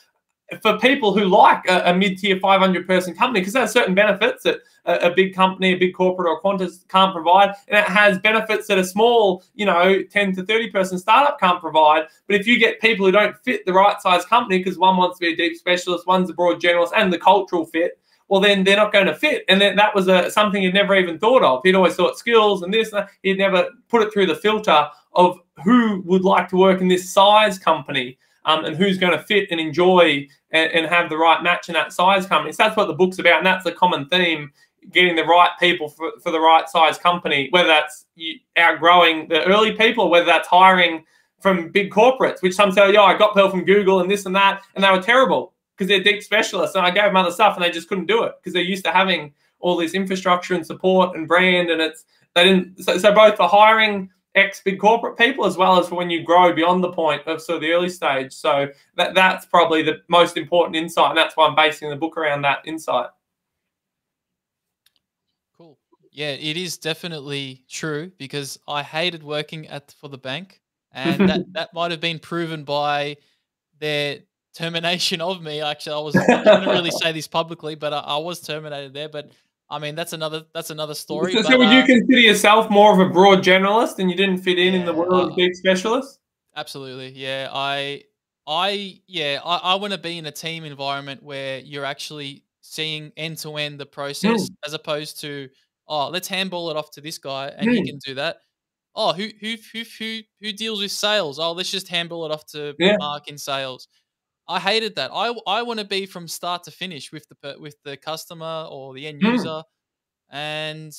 for people who like a, a mid-tier 500 person company because there's certain benefits that a, a, big company, a big corporate or Qantas can't provide. And it has benefits that a small, you know, 10 to 30 person startup can't provide. But if you get people who don't fit the right size company because one wants to be a deep specialist, one's a broad generalist and the cultural fit, well, then they're not going to fit. And then that was a, something he'd never even thought of. He'd always thought skills and this, and he'd never put it through the filter of who would like to work in this size company um, and who's going to fit and enjoy and, and, have the right match in that size company. So that's what the book's about. And that's the common theme getting the right people for, for the right size company, whether that's outgrowing the early people whether that's hiring from big corporates, which some say, yeah, I got people from Google and this and that, and they were terrible because they're deep specialists. And I gave them other stuff and they just couldn't do it because they're used to having all this infrastructure and support and brand. And it's, they didn't, so, so both for hiring ex big corporate people as well as for when you grow beyond the point of sort of the early stage. So that, that's probably the most important insight. And that's why I'm basing the book around that insight. Cool. Yeah, it is definitely true because I hated working at for the bank, and that, (laughs) that might have been proven by their termination of me. Actually, I was I (laughs) didn't really say this publicly, but I, I, was terminated there. But I mean, that's another that's another story. So, but, so would uh, you consider yourself more of a broad generalist, and you didn't fit in yeah, in the world uh, of big specialist? Absolutely, yeah. I I yeah I, I want to be in a team environment where you're actually seeing end to end the process, mm. as opposed to oh let's handball it off to this guy and mm. he can do that. Oh, who who who who who deals with sales? Oh, let's just handball it off to yeah. Mark in sales I hated that. I I want to be from start to finish with the with the customer or the end hmm. user, mm. and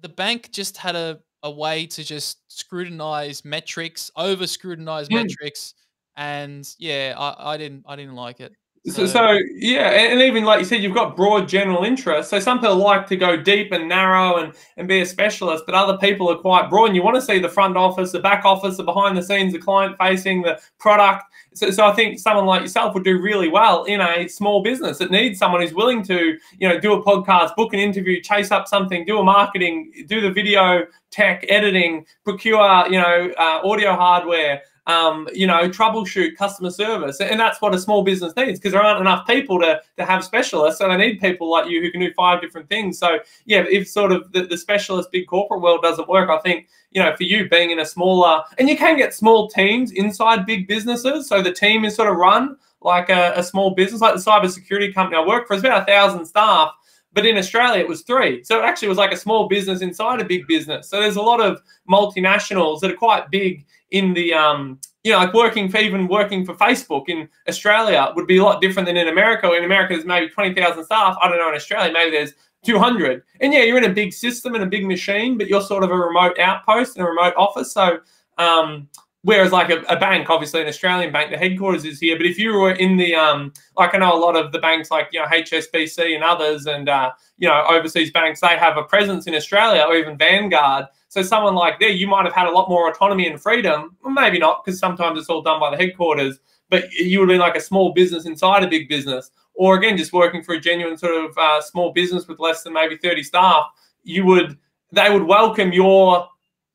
the bank just had a a way to just scrutinize metrics, over scrutinize mm. metrics, and yeah, I, I didn't I didn't like it. So, so, yeah, and, even like you said, you've got broad general interests. So some people like to go deep and narrow and, and be a specialist, but other people are quite broad. And you want to see the front office, the back office, the behind the scenes, the client facing, the product. So, so I think someone like yourself would do really well in a small business that needs someone who's willing to, you know, do a podcast, book an interview, chase up something, do a marketing, do the video, tech, editing, procure, you know, uh, audio hardware um, you know, troubleshoot customer service. And that's what a small business needs because there aren't enough people to, to have specialists. And I need people like you who can do five different things. So, yeah, if sort of the, the specialist big corporate world doesn't work, I think, you know, for you being in a smaller, and you can get small teams inside big businesses. So the team is sort of run like a, a small business, like the cybersecurity company I work for, it's about a thousand staff. But in Australia, it was three. So it actually was like a small business inside a big business. So there's a lot of multinationals that are quite big in the um, you know, like working for even working for Facebook in Australia would be a lot different than in America. In America, there's maybe 20,000 staff. I don't know, in Australia, maybe there's 200. And yeah, you're in a big system and a big machine, but you're sort of a remote outpost and a remote office. So, um, whereas like a, a, bank, obviously an Australian bank, the headquarters is here. But if you were in the, um, like I know a lot of the banks like, you know, HSBC and others and, uh, you know, overseas banks, they have a presence in Australia or even Vanguard. So someone like there, you might have had a lot more autonomy and freedom. Well, maybe not, because sometimes it's all done by the headquarters. But you would be like a small business inside a big business, or again, just working for a genuine sort of uh, small business with less than maybe thirty staff. You would they would welcome your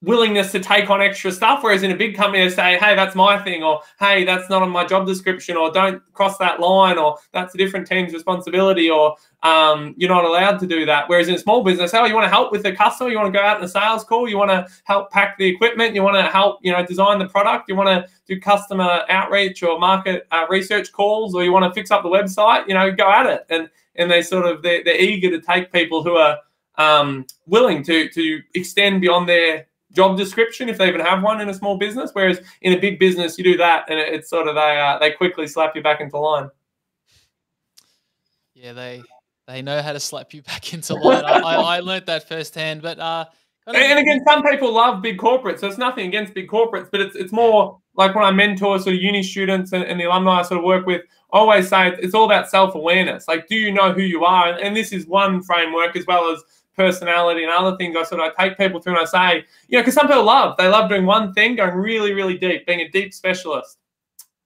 willingness to take on extra stuff. Whereas in a big company, they say, hey, that's my thing, or hey, that's not on my job description, or don't cross that line, or that's a different team's responsibility, or um, you're not allowed to do that. Whereas in a small business, oh, you want to help with the customer, you want to go out in a sales call, you want to help pack the equipment, you want to help, you know, design the product, you want to do customer outreach or market uh, research calls, or you want to fix up the website, you know, go at it. And and they sort of they're, they're eager to take people who are um, willing to to extend beyond their job description if they even have one in a small business. Whereas in a big business, you do that and it's sort of they uh, they quickly slap you back into line. Yeah, they they know how to slap you back into line. I, I, I learned that firsthand, but. uh and again, some people love big corporates, so it's nothing against big corporates, but it's it's more like when I mentor sort of uni students and, and the alumni I sort of work with, I always say it's all about self awareness. Like, do you know who you are? And, and this is one framework as well as personality and other things I sort of take people through and I say, you know, because some people love, they love doing one thing, going really, really deep, being a deep specialist.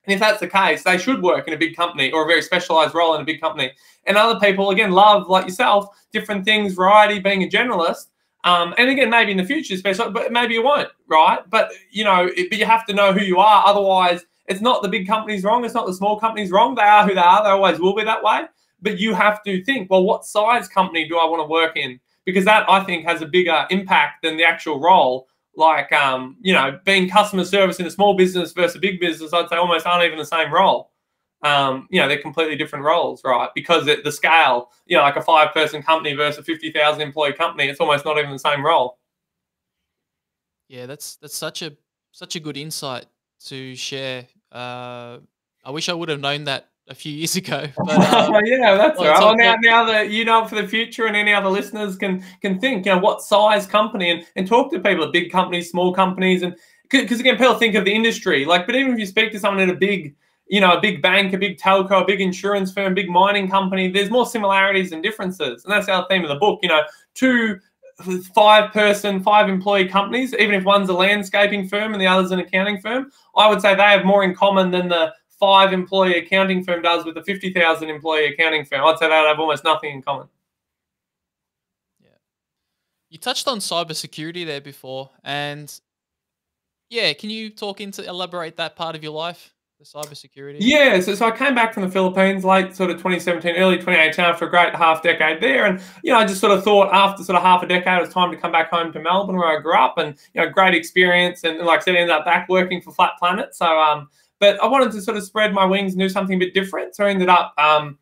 And if that's the case, they should work in a big company or a very specialized role in a big company. And other people, again, love, like yourself, different things, variety, being a generalist. Um, and again, maybe in the future, special, but maybe you won't, right? But you know, it, but you have to know who you are. Otherwise, it's not the big companies wrong. It's not the small companies wrong. They are who they are. They always will be that way. But you have to think, well, what size company do I want to work in? Because that I think has a bigger impact than the actual role. Like, um, you know, being customer service in a small business versus a big business, I'd say almost aren't even the same role. Um, you know, they're completely different roles, right? Because the scale, you know, like a five person company versus a 50,000 employee company, it's almost not even the same role. Yeah, that's that's such a such a good insight to share. Uh, I wish I would have known that a few years ago. (laughs) But, uh, yeah, that's well, right. Well, now, now that you know for the future, and any other listeners can can think, you know, what size company, and and talk to people at big companies, small companies, and because again, people think of the industry, like, but even if you speak to someone in a big you know, a big bank, a big telco, a big insurance firm, a big mining company, there's more similarities and differences. And that's our theme of the book. You know, two five person, five employee companies, even if one's a landscaping firm and the other's an accounting firm, I would say they have more in common than the five employee accounting firm does with a 50,000 employee accounting firm. I'd say they have almost nothing in common. Yeah. You touched on cybersecurity there before. And yeah, can you talk into elaborate that part of your life? The cybersecurity? Yeah, so, so I came back from the Philippines late sort of 2017, early 2018 after a great half decade there. And, you know, I just sort of thought after sort of half a decade, it was time to come back home to Melbourne where I grew up and, you know, great experience. And like I said, ended up back working for Flat Planet. So, um, but I wanted to sort of spread my wings and do something a bit different. So I ended up um,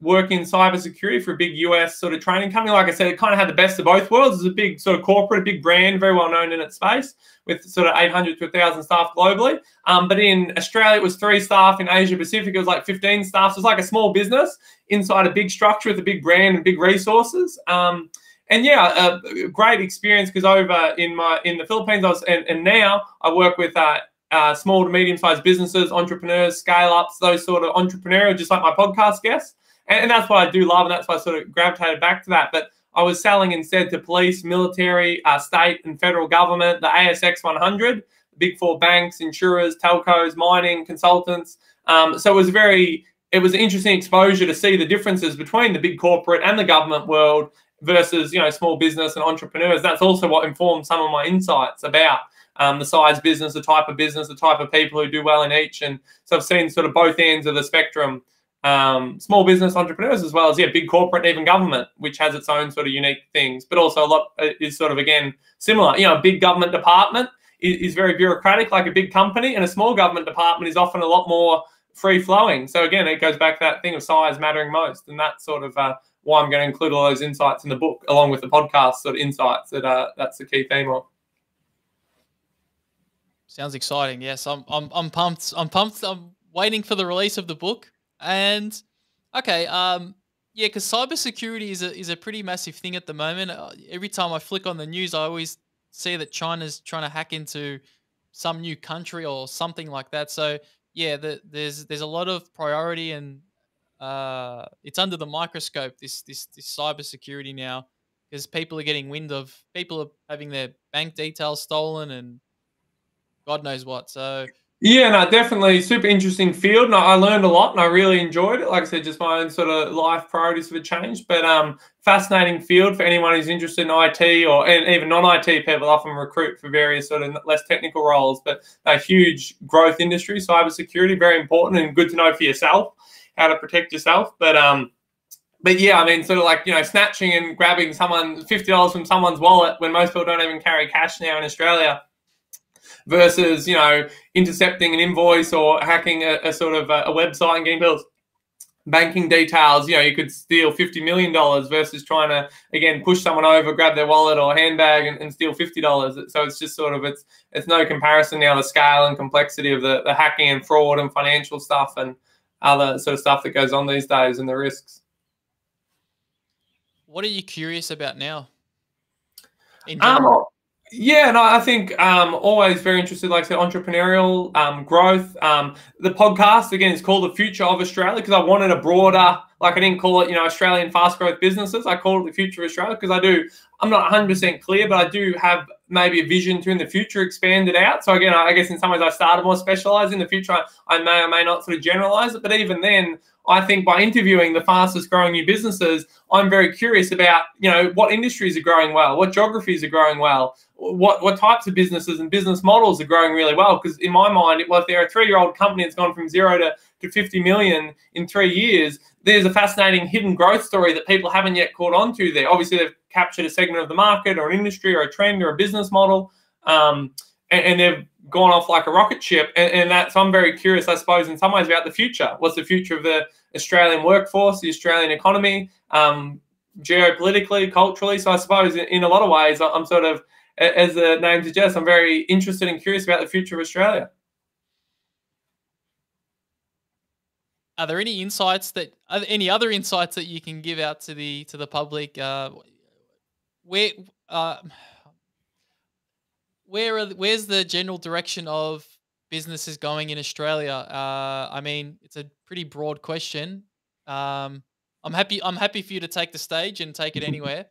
working in cybersecurity for a big US sort of training company. Like I said, it kind of had the best of both worlds. It's a big sort of corporate, big brand, very well known in its space, with sort of 800 to 1,000 staff globally. Um, but in Australia, it was three staff. In Asia Pacific, it was like 15 staff. So it's like a small business inside a big structure with a big brand and big resources. Um, and yeah, a great experience because over in my in the Philippines, I was and, and now I work with uh, uh, small to medium sized businesses, entrepreneurs, scale ups, those sort of entrepreneurial, just like my podcast guests. And, and, that's what I do love, and that's why I sort of gravitated back to that. But I was selling instead to police, military, uh, state, and federal government, the ASX 100, big four banks, insurers, telcos, mining, consultants. Um, so it was very, it was an interesting exposure to see the differences between the big corporate and the government world versus you know small business and entrepreneurs. That's also what informed some of my insights about um, the size business, the type of business, the type of people who do well in each. And so I've seen sort of both ends of the spectrum. Um, small business entrepreneurs as well as yeah big corporate and even government which has its own sort of unique things but also a lot uh, is sort of again similar you know a big government department is, is very bureaucratic like a big company and a small government department is often a lot more free flowing so again it goes back to that thing of size mattering most and that's sort of uh, why i'm going to include all those insights in the book along with the podcast sort of insights that uh, that's the key theme of Sounds exciting. Yes, I'm I'm I'm pumped. I'm pumped. I'm waiting for the release of the book. And okay, um yeah, cuz cybersecurity is a is a pretty massive thing at the moment. Uh, every time I flick on the news, I always see that China's trying to hack into some new country or something like that. So, yeah, the, there's there's a lot of priority and uh, it's under the microscope this this this cybersecurity now because people are getting wind of people are having their bank details stolen and God knows what. So yeah, no, definitely super interesting field, and I learned a lot, and I really enjoyed it. Like I said, just my own sort of life priorities have changed, but um, fascinating field for anyone who's interested in IT or and even non-IT people often recruit for various sort of less technical roles, but a huge growth industry, cybersecurity, very important and good to know for yourself how to protect yourself. But um, but yeah, I mean, sort of like you know, snatching and grabbing someone fifty dollars from someone's wallet when most people don't even carry cash now in Australia versus you know intercepting an invoice or hacking a, a sort of a, a, website and getting bills. Banking details you know you could steal 50 million dollars versus trying to again push someone over grab their wallet or handbag and, and steal 50 dollars. So it's just sort of it's it's no comparison now the scale and complexity of the, the hacking and fraud and financial stuff and other sort of stuff that goes on these days and the risks. What are you curious about now? Um, yeah, no, I think um, always very interested, like I said, entrepreneurial um, growth. Um, the podcast again is called the Future of Australia because I wanted a broader, like I didn't call it, you know, Australian fast growth businesses. I called it the Future of Australia because I do. I'm not 100 percent clear, but I do have maybe a vision to in the future expand it out. So again, I guess in some ways I started more specialized. In the future, I, I may or may not sort of generalize it, but even then, I think by interviewing the fastest growing new businesses, I'm very curious about, you know, what industries are growing well, what geographies are growing well, what what types of businesses and business models are growing really well. Because in my mind, well, if they're a three-year-old company that's gone from zero to, to 50 million in three years, there's a fascinating hidden growth story that people haven't yet caught on to there. Obviously, they've captured a segment of the market or an industry or a trend or a business model. Um, and, and they've gone off like a rocket ship. And, and that's I'm very curious, I suppose, in some ways about the future. What's the future of the Australian workforce, the Australian economy, um, geopolitically, culturally? So I suppose in, in a lot of ways, I'm sort of, as the name suggests, I'm very interested and curious about the future of Australia. Are there any insights that any other insights that you can give out to the to the public? Uh, where uh, where are, where's the general direction of businesses going in Australia? Uh, I mean, it's a pretty broad question. Um, I'm happy. I'm happy for you to take the stage and take it (laughs) anywhere.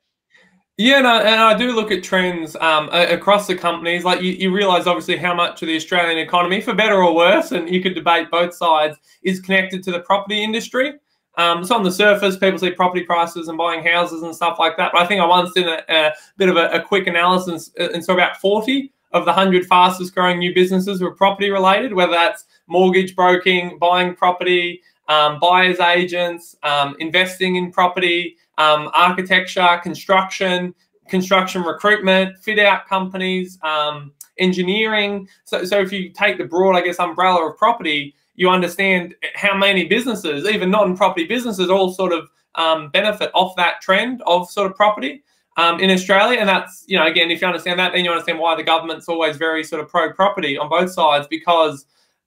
Yeah, no, and I do look at trends um, across the companies. Like you, you realize, obviously, how much of the Australian economy, for better or worse, and you could debate both sides, is connected to the property industry. Um, so on the surface, people see property prices and buying houses and stuff like that. But I think I once did a, a bit of a, a, quick analysis, and so about 40 of the 100 fastest growing new businesses were property related, whether that's mortgage broking, buying property, um, buyers agents, um, investing in property, um, architecture, construction, construction recruitment, fit out companies, um, engineering. So, so if you take the broad, I guess, umbrella of property, you understand how many businesses, even non-property businesses, all sort of um, benefit off that trend of sort of property um, in Australia. And that's, you know, again, if you understand that, then you understand why the government's always very sort of pro-property on both sides because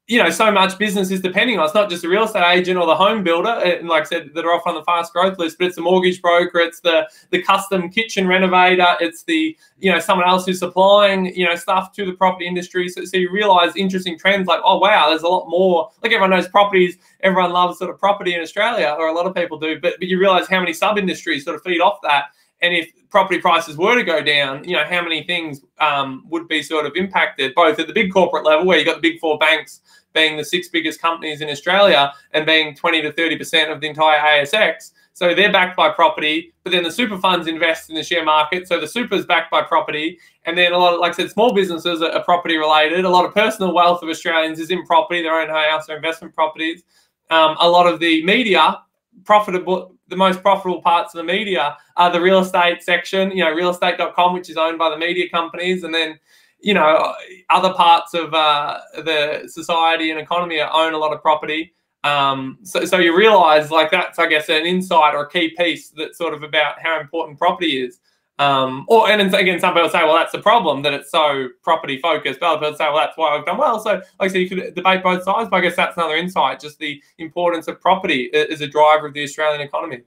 you know, so much business is depending on. It's not just the real estate agent or the home builder, uh, and like I said, that are off on the fast growth list, but it's the mortgage broker, it's the the custom kitchen renovator, it's the you know someone else who's supplying you know stuff to the property industry. So, so you realize interesting trends like, oh wow, there's a lot more. Like everyone knows properties, everyone loves sort of property in Australia, or a lot of people do, but but you realize how many sub industries sort of feed off that. And if property prices were to go down, you know, how many things um, would be sort of impacted, both at the big corporate level, where you've got the big four banks being the six biggest companies in Australia and being 20 to 30% of the entire ASX. So they're backed by property, but then the super funds invest in the share market. So the super is backed by property. And then a lot of, like I said, small businesses are, property related. A lot of personal wealth of Australians is in property, their own house or investment properties. Um, a lot of the media, profitable, the most profitable parts of the media are the real estate section, you know, realestate.com, which is owned by the media companies. And then you know, other parts of uh, the society and economy own a lot of property. Um, so, so you realize like that's, I guess, an insight or a key piece that's sort of about how important property is. Um, or and again, some people say, well, that's the problem that it's so property focused. But other people say, well, that's why we've done well. So, like I said, you could debate both sides, but I guess that's another insight, just the importance of property as a driver of the Australian economy.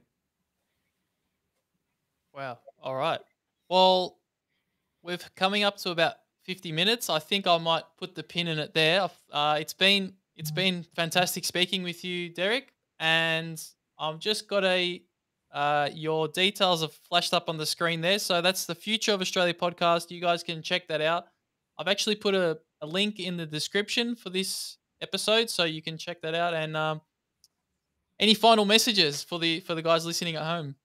Wow. All right. Well, we're coming up to about 50 minutes. I think I might put the pin in it there. Uh, it's been it's been fantastic speaking with you, Derek, and I've just got a uh, your details have flashed up on the screen there. So that's the Future of Australia podcast. You guys can check that out. I've actually put a, a link in the description for this episode, so you can check that out. And um, any final messages for the for the guys listening at home?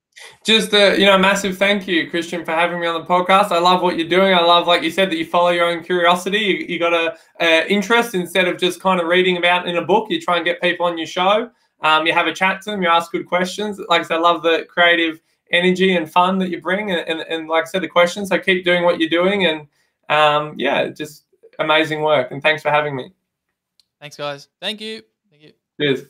Just a you know massive thank you, Kristian, for having me on the podcast. I love what you're doing. I love, like you said, that you follow your own curiosity. You, you got a, a, interest instead of just kind of reading about in a book. You try and get people on your show. Um, you have a chat to them. You ask good questions. Like I said, I love the creative energy and fun that you bring, and, and, and like I said, the questions. So keep doing what you're doing, and um, yeah, just amazing work. And thanks for having me. Thanks, guys. Thank you. Thank you. Cheers.